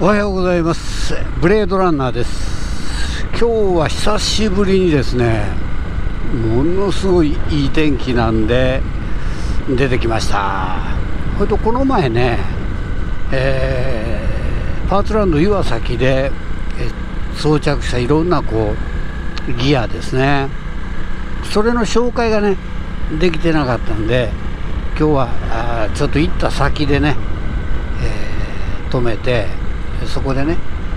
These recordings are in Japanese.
おはようございます。ブレードランナーです。今日は久しぶりにですねものすごいいい天気なんで出てきました。それとこの前ね、えー、パーツランド岩崎で装着したいろんなこうギアですね。それの紹介がねできてなかったんで今日はあちょっと行った先でね、えー、止めてそこでね、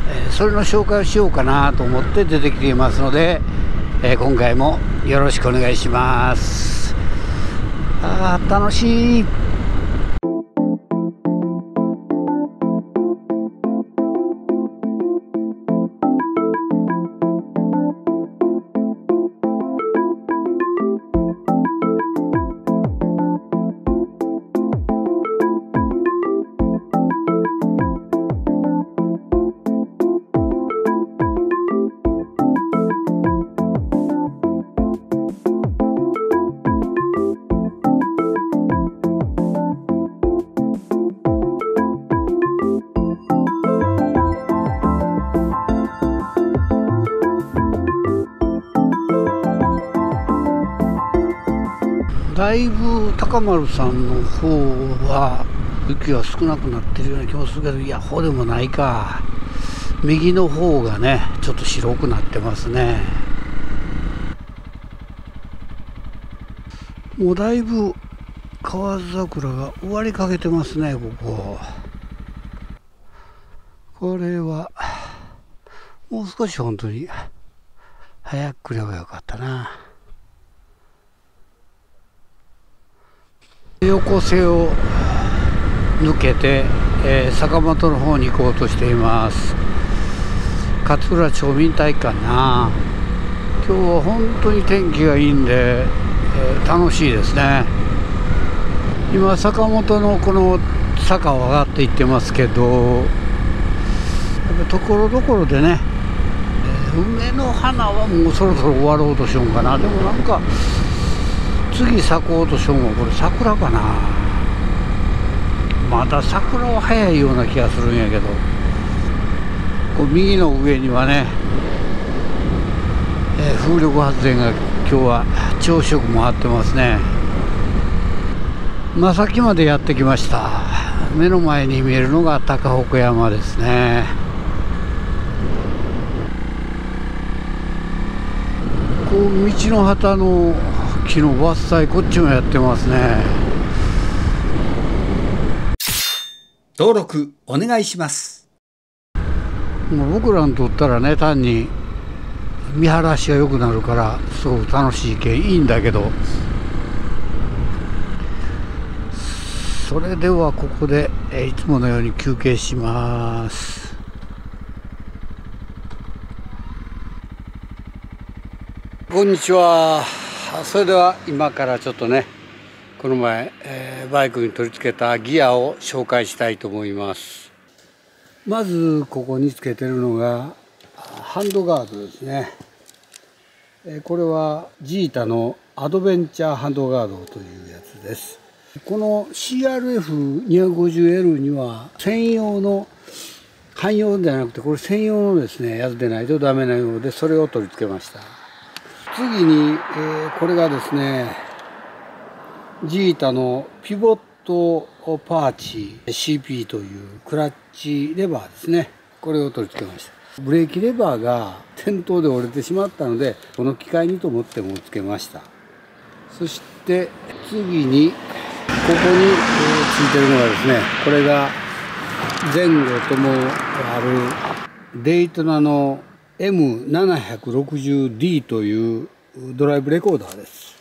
え、それの紹介をしようかなと思って出てきていますので、え、今回もよろしくお願いします。あ楽しい。だいぶ高丸さんの方は雪は少なくなってるような気もするけどいやほうでもないか。右の方がねちょっと白くなってますね。もうだいぶ河津桜が終わりかけてますねここ。これはもう少し本当に早く来ればよかったな。横瀬を抜けて、えー、坂本の方に行こうとしています。勝浦町民体育館な。今日は本当に天気がいいんで、えー、楽しいですね。今坂本のこの坂を上がっていってますけどところどころでね、梅の花はもうそろそろ終わろうとしようかな。でもなんか次咲こうとしようもこれ桜かな。まだ桜は早いような気がするんやけどこう右の上にはね、えー、風力発電が今日は朝食もあってますね。ま先までやってきました。目の前に見えるのが高北山ですね。こう道の旗の木の伐採こっちもやってますね。登録お願いします。もう僕らにとったらね単に見晴らしが良くなるからすごく楽しいけいいんだけど。それではここでいつものように休憩します。こんにちはあそれでは今からちょっとねこの前、えー、バイクに取り付けたギアを紹介したいと思います。まずここにつけてるのがハンドガードですね、えー、これはジータのアドベンチャーハンドガードというやつです。この CRF250L には専用の汎用ではなくてこれ専用のですねやつでないとダメなようでそれを取り付けました。次に、えー、これがですねジータのピボットパーチ CP というクラッチレバーですね。これを取り付けました。ブレーキレバーが転倒で折れてしまったのでこの機械にと思ってもつけました。そして次にここに、えー、ついてるのがですねこれが前後ともあるデイトナの M760D というドライブレコーダーです。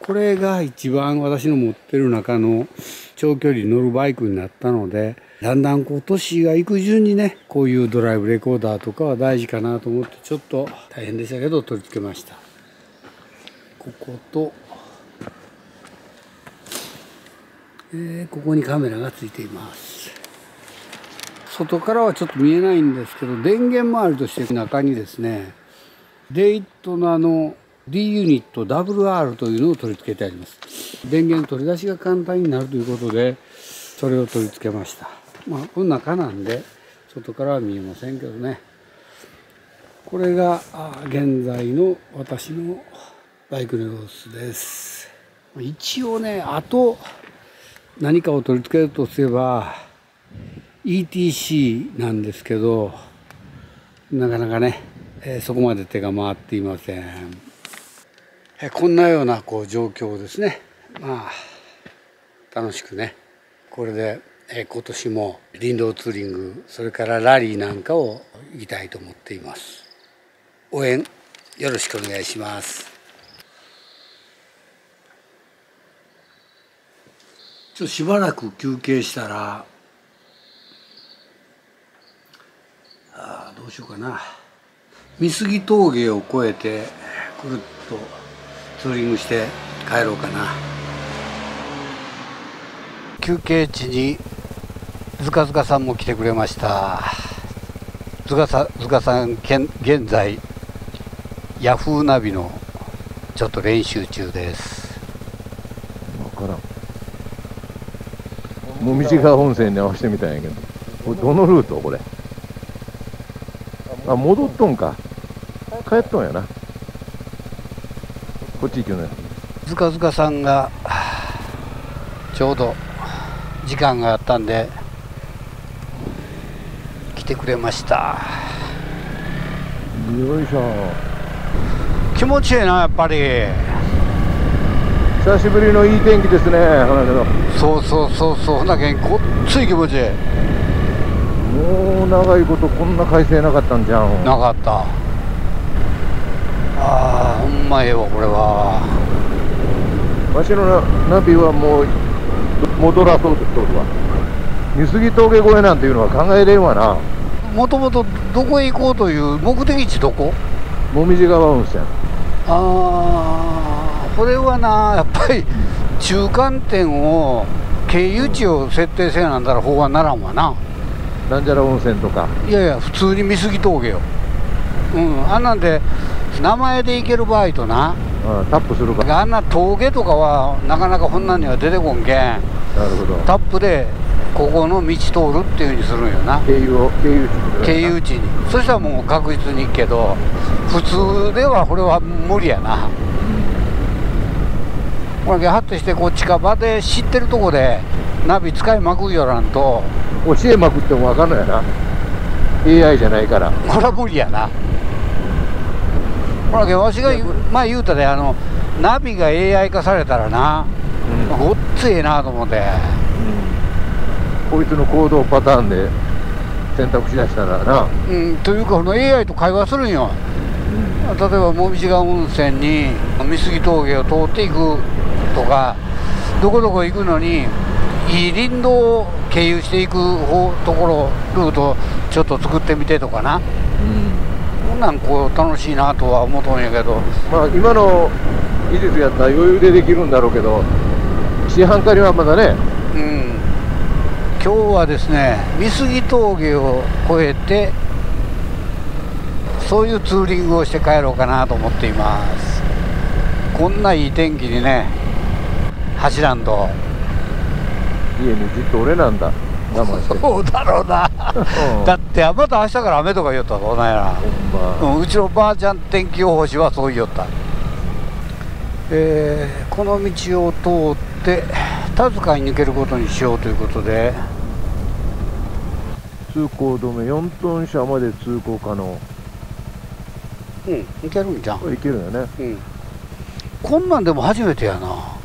これが一番私の持ってる中の長距離乗るバイクになったので、だんだんこう年が行く順にね、こういうドライブレコーダーとかは大事かなと思ってちょっと大変でしたけど取り付けました。ここと、えー、ここにカメラがついています。外からはちょっと見えないんですけど電源周りとして中にですねデイトナの D ユニット WR というのを取り付けてあります。電源取り出しが簡単になるということでそれを取り付けました。まあこの中なんで外からは見えませんけどね。これが現在の私のバイクの様子です。一応ねあと何かを取り付けるとすれば ETC なんですけどなかなかね、えー、そこまで手が回っていません、えー、こんなようなこう状況ですね。まあ楽しくねこれで、えー、今年も林道ツーリングそれからラリーなんかを行きたいと思っています。応援よろしくお願いします。ちょっとしばらく休憩したらあどうしようかな。美杉峠を越えてくるっとツーリングして帰ろうかな。休憩地にずかずかさんも来てくれました。ずかさずかさん現在ヤフーナビのちょっと練習中です。分からん。紅葉川温泉に合わせてみたんやけど。これどのルート？これ。あ戻っとんか。帰っとんやな。こっち行くのやずかずかさんがちょうど時間があったんで来てくれました。よいしょ。気持ちいいなやっぱり。久しぶりのいい天気ですねそうそうそうそう。ほなけんこっつい気持ちいいもう長いことこんな快晴なかったんじゃん。なかった。ああほんまええわこれは。わしのナビはもう戻らそうとしるわ。三杉峠越えなんていうのは考えれんわな。もともとどこへ行こうという目的地どこ？紅葉川温泉。ああこれはなやっぱり中間点を経由地を設定せなんだら法はならんわななんじゃら温泉とか。いやいや普通に美杉峠よ。うんあんなんで名前で行ける場合となあタップするか。あんな峠とかはなかなかこんなんには出てこんけん。なるほど。タップでここの道通るっていうふうにするんよな。経由を経由地に経由地に。そしたらもう確実に行くけど普通ではこれは無理やなこれはってしてこう近場で知ってるとこでナビ使いまくよらんと教えまくっても分かんないやな AI じゃないから。これは無理やな。ほらけわしが前言うたであのナビが AI 化されたらな、うん、ごっつええなと思って、うん、こいつの行動パターンで選択しだしたらな。うんというかこの AI と会話するんよ、うん、例えば紅葉川温泉に美杉峠を通っていくとかどこどこ行くのにいい林道を経由していく方ところルートちょっと作ってみてとかな、うん、こんなんこう楽しいなとは思うとんやけど。まあ今の技術やったら余裕でできるんだろうけど市販化にはまだね。うん。今日はですね美杉峠を越えてそういうツーリングをして帰ろうかなと思っています。こんないい天気にね走らんと家にじっと俺なんだ。我慢して。そうだろうな。だってまた明日から雨とか言おったぞなんやら。ほんま、うん、うちのばあちゃん天気予報士はそう言おった。えー、この道を通って田塚に抜けることにしようということで。通行止め4トン車まで通行可能。うんいけるんじゃん。いけるよね。うん。こんなんでも初めてやな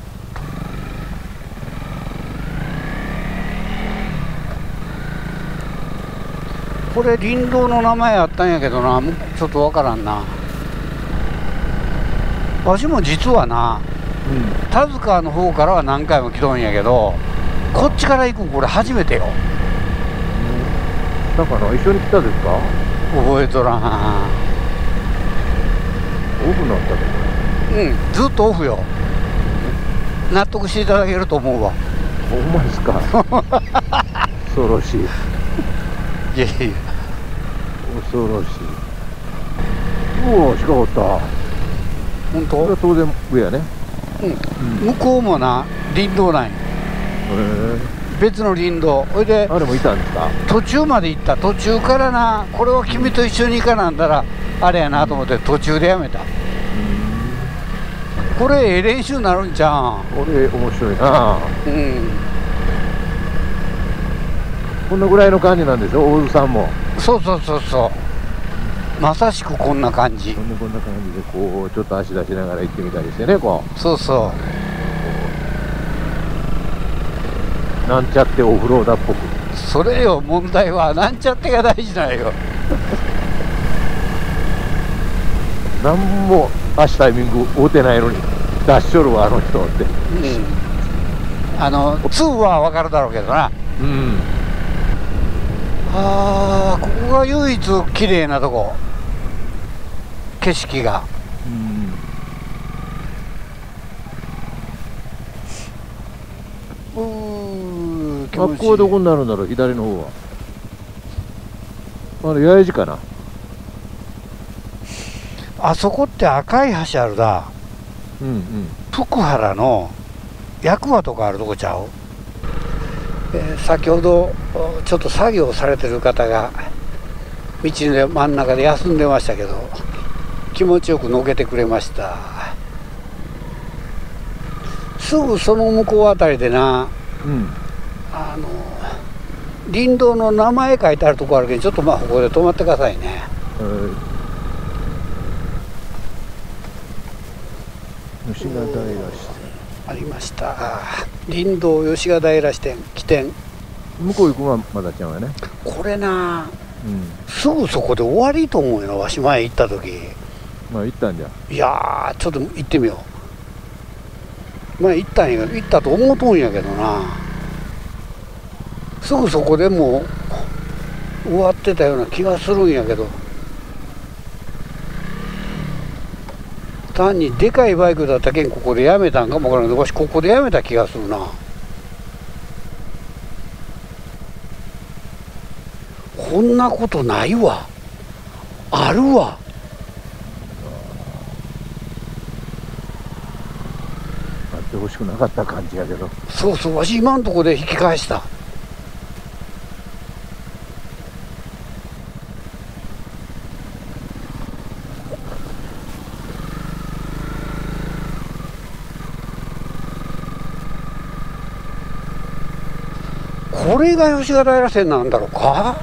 これ林道の名前あったんやけどな。ちょっとわからんな。わしも実はな、うん、田塚の方からは何回も来とんやけどこっちから行くこれ初めてよ、うん、だから一緒に来たですか？覚えとらん。オフなったで。うん。ずっとオフよ。納得していただけると思うわ。ほんまですか？恐ろしいいやいや。恐ろしい。おお近かった。本当？これ当然上やね。うん、向こうもな林道なんや。へ別の林道。ほいであれもいたんですか？途中まで行った。途中からなこれは君と一緒に行かなんだらあれやなと思って途中でやめた。これええ練習になるんじゃん？これ面白いな。うんこんなぐらいの感じなんでしょ？大津さんも。そうそうそうそう。まさしくこんな感じ。こんなこんな感じでこうちょっと足出しながら行ってみたりしてねこそうそう。なんちゃってオフローダーっぽく。うそれよ問題は。なんちゃってが大事なんよ。なんも足タイミング合うてないのに出しとるわあの人って。うん。あの2は分かるだろうけどな。うんあーここが唯一綺麗なとこ。景色が。うん。うー気あ持ちいい。っこはどこになるんだろう左の方は。あれ八重路かな。あそこって赤い橋あるだうんうん。福原の役場とかあるとこちゃう、えー先ほどおちょっと作業されてる方が道の真ん中で休んでましたけど気持ちよくのけてくれました。すぐその向こうあたりでなうん。あの林道の名前書いてあるとこあるけどちょっとまあここで止まってくださいね。ありました林道吉賀平支店起点。店向こう行くのはまだちゃうよね。これなうん。すぐそこで終わりと思うよわし前行った時。まあ行ったんじゃ。いやーちょっと行ってみよう。前行ったんや行ったと思うとんやけどな。すぐそこでもう終わってたような気がするんやけど単にでかいバイクだったけんここでやめたんかもわからんけどわしここでやめた気がするな。こんなことないわ。あるわ。あってほしくなかった感じやけど。そうそうわし今んとこで引き返したこれが吉賀平線なんだろうか？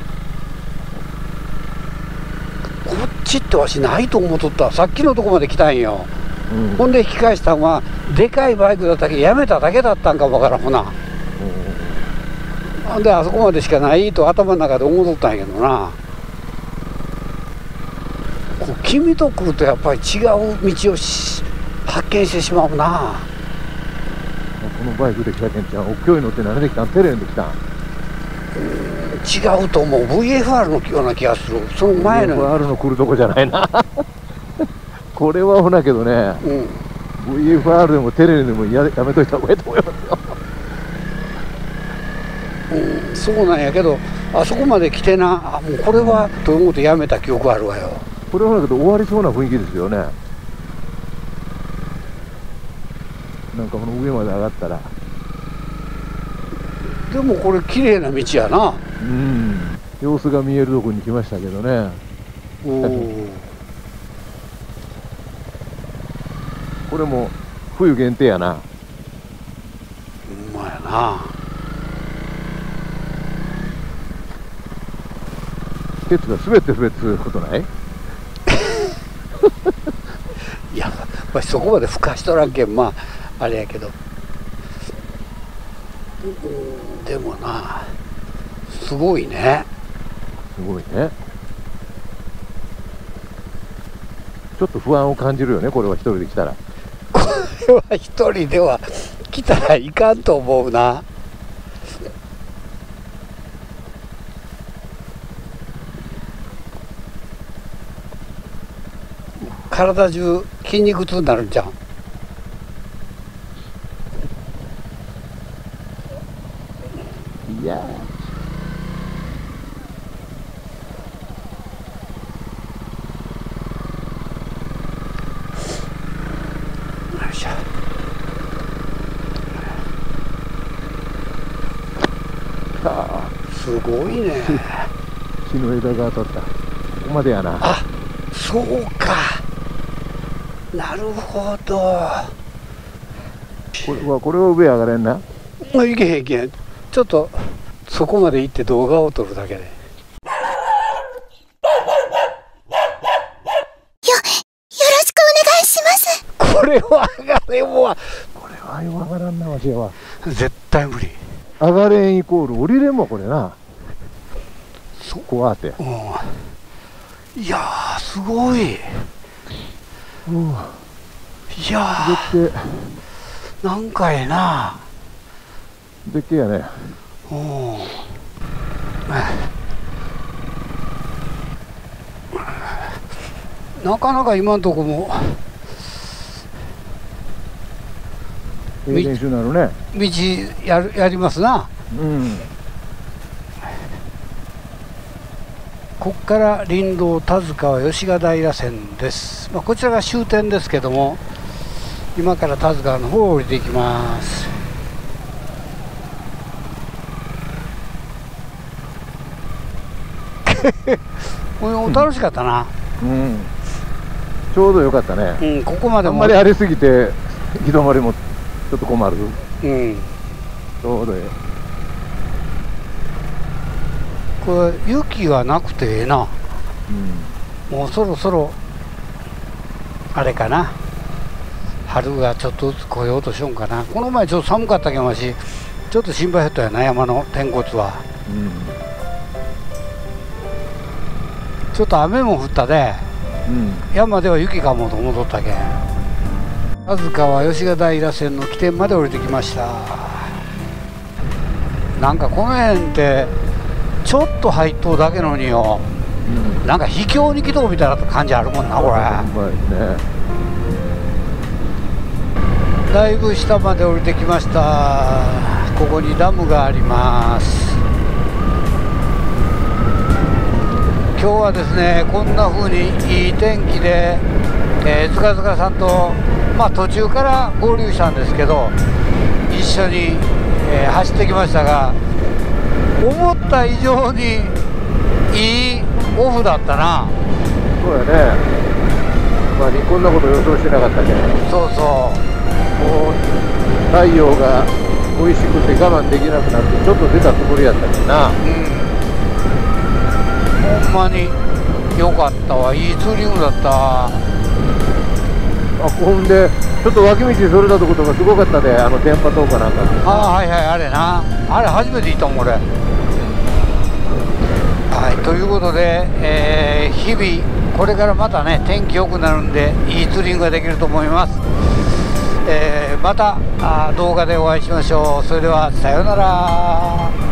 こっちってわしないと思っとった。さっきのとこまで来たんよ。うん。ほんで引き返したんはでかいバイクだったけどやめただけだったんかもわからんほな。ほんであそこまでしかないと頭の中で思っとったんやけどな。こう君と来るとやっぱり違う道をし発見してしまうな。このバイクで来たけんちゃんおっきょいのって何で来たんテレンで来たん違うと思う。VFR のような気がする。その前の、VFR の来るとこじゃないな。これはほなけどね。うん、VFR でもテレンでもややめといた方がいいと思いますよ。うん、そうなんやけどあそこまで来てな。あもうこれはと思ってやめた記憶あるわよ。これはほなけど終わりそうな雰囲気ですよね。なんかこの上まで上がったらでもこれ綺麗な道やな。うん。様子が見えるとこに来ましたけどね。おー。これも冬限定やな。うまやな。ケツが滑って滑ってことない？いや、まあ、そこまでふかしとらんけんまああれやけど。うんでもなすごいね。すごいね。ちょっと不安を感じるよねこれは一人で来たら。これは一人では来たらいかんと思うな。体中筋肉痛になるんじゃんいやよいしょごいね。木の枝が当たった。ここまでやな。あそうか。なるほど。これはこれは上上がれんな。まあいけへんいけへん。ちょっとそこまで行って動画を撮るだけで。よろしくお願いします。これは上がれんわ。これはよ上がらんなわしやわ絶対無理上がれんイコール降りれんもんこれな。そこうあって。うん。いやーすごい。いうん。や絶ーなんかええな。景絶景やね。うん。なかなか今んとこもええ練習になるね。道やるやりますな。うん。ここから林道田塚は吉賀平線です、まあ、こちらが終点ですけども今から田塚の方を降りていきます。もう楽しかったな、うん。ちょうどよかったね。うん、ここまでも。あんまり荒れすぎて行き止まりもちょっと困る。うん、ちょうどえこれ雪がなくてええな。えうん。もうそろそろあれかな。春がちょっとずつ来ようとしよんかな。この前ちょっと寒かったけどわしちょっと心配やったよな山の天骨は。ちょっと雨も降ったでうんうん。山では雪かもと思っとったけん田塚は吉賀平線の起点まで降りてきました。なんかこの辺ってちょっと入っとうだけのによ。うん。なんか秘境に来とうみたいな感じあるもんなこれ。うまいね。だいぶ下まで降りてきました。ここにダムがあります。今日はですねこんな風にいい天気で、えー、塚塚さんと、まあ、途中から合流したんですけど一緒に、えー走ってきましたが思った以上にいいオフだったな。そうやね。まあこんなこと予想してなかったけど。そうそう。もう太陽が美味しくて我慢できなくなってちょっと出たつもりやったけどな。うん。ほんまに良かったわ。いいツーリングだったあほんでちょっと脇道それたとことかすごかったであの電波塔かなんかああはいはいあれな。あれ初めて行ったもん俺。はいということで、えー日々これからまたね天気良くなるんでいいツーリングができると思います、えーまたあ動画でお会いしましょう。それではさようなら。